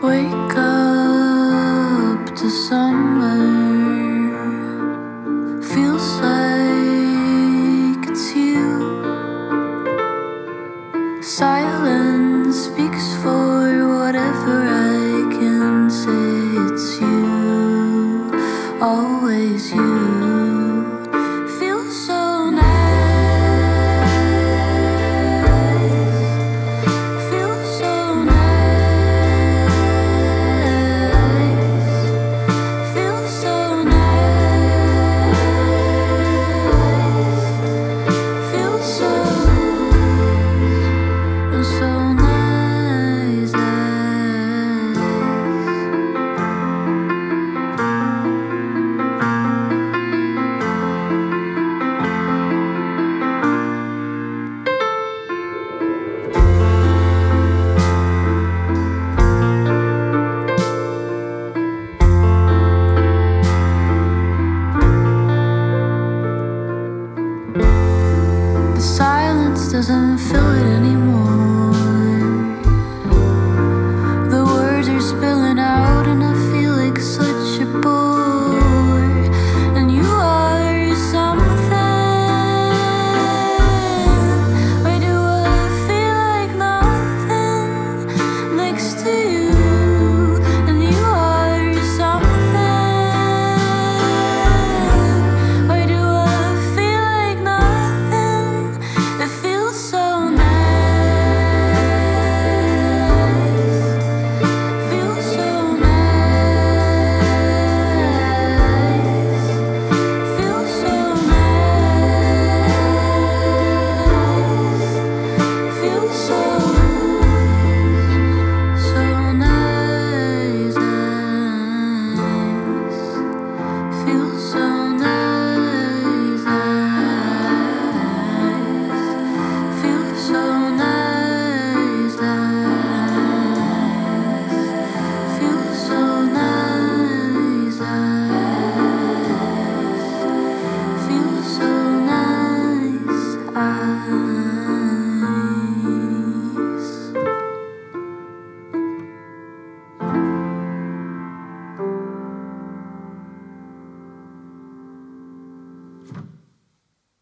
Wake up to summer. Feels like it's you. Silence speaks for whatever I